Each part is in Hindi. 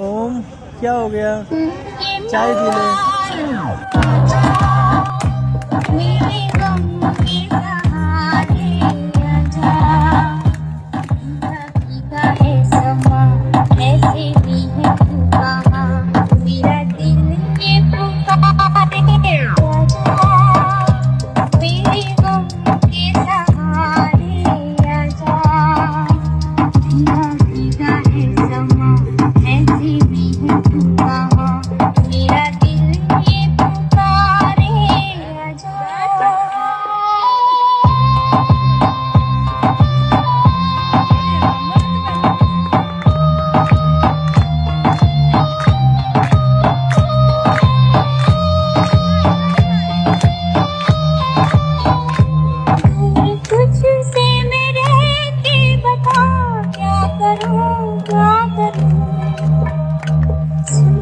ओम क्या हो गया? चाय पी ले।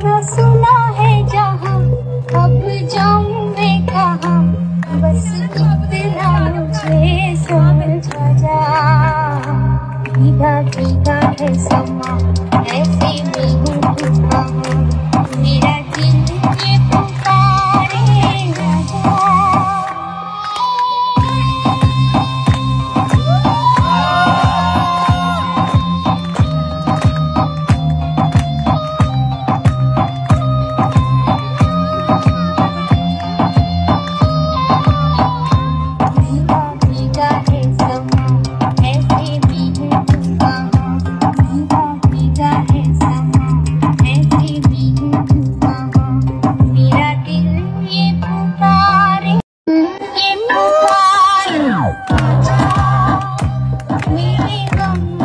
सुना सुना है जहाँ। अब जाऊँ मैं कहाँ? बस इतना मुझे समझ जा। भीगा है समा, ऐसे हूँ मेरा दिल Mom.